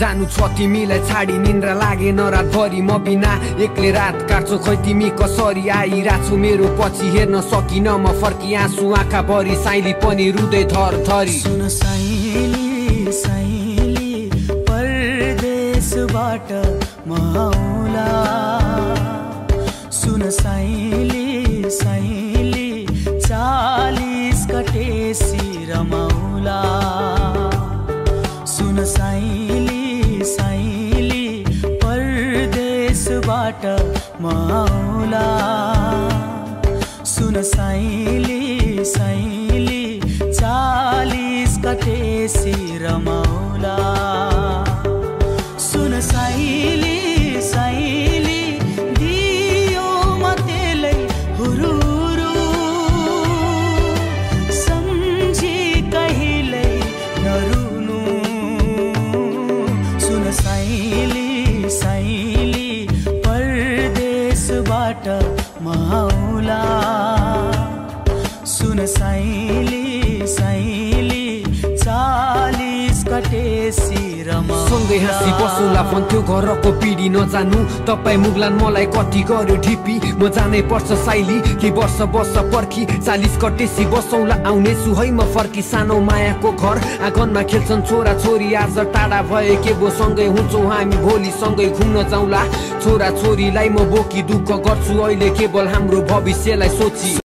जानु छ तिमीलाई छाडी निन्द्रा लागेन रातभरि म बिना एक्लै रात काट्छौ खै तिमी कसरी आइरहेको मेरो पछि हेर्न सकिन म फर्की आँसु आँखा भरि साइली पनि रुँदै थर थरी। परदेशबाट सुन साइली साइली चालिस कटेसी रमाउला। सुन साइली परदेशबाट माउला सुन साइली साइली चालिस कटेसी रमाउला सुन साइली साइली दियो मतेलै हुरुरु। सम्झी कहिल्यै नरुनु। सुन साइली साइली परदेशबाट माउला सुन साइली साइली चालिस रमाउला सँगै हाँसी बसौँला भन्थ्यो घरको पिँढी नजानु। तपाईँ मुगलान मलाई कति गर्यो ढिपी। म जानै पर्छ साइली कि वर्ष वर्ष पर्खी। चालिस कटेसी बसौँला आउनेछु है म फर्की। सानो मायाको घर आँगनमा खेल्छन् छोरा छोरी आज टाढा भए के बो सँगै हुन्छौँ हामी भोलि। सँगै घुम्न जाउँला। छोरा छोरीलाई म बोकी दुःख गर्छु। अहिले केवल हाम्रो भविष्यलाई सोची।